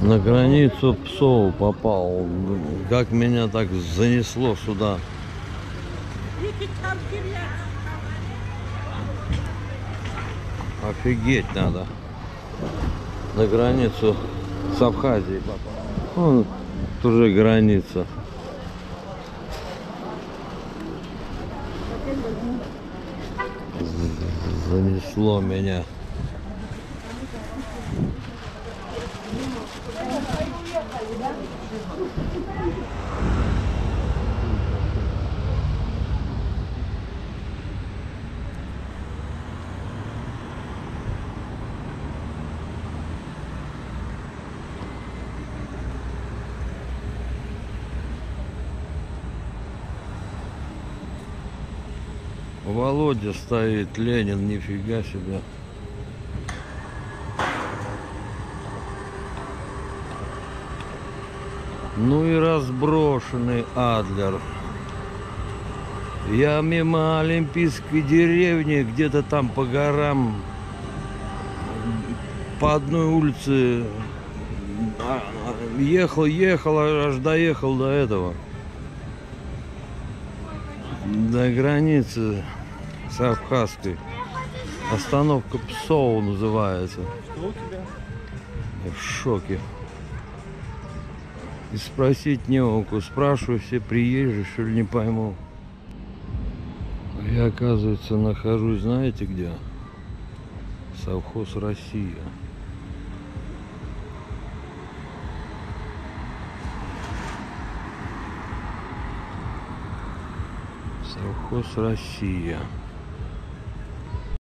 На границу псов попал. Как меня так занесло сюда. Офигеть надо. На границу с Абхазией попал. Вон, тоже граница. Занесло меня. Володя стоит, Ленин, нифига себе. Ну и разброшенный Адлер. Я мимо Олимпийской деревни, где-то там по горам, по одной улице а, ехал, ехал, аж доехал до этого. До границы с Абхазской. Остановка Псоу называется. Что у тебя? Я в шоке. И спросить не у. Спрашиваю, все приезжие, что ли, не пойму. Я, оказывается, нахожусь, знаете где? Совхоз Россия. Совхоз Россия.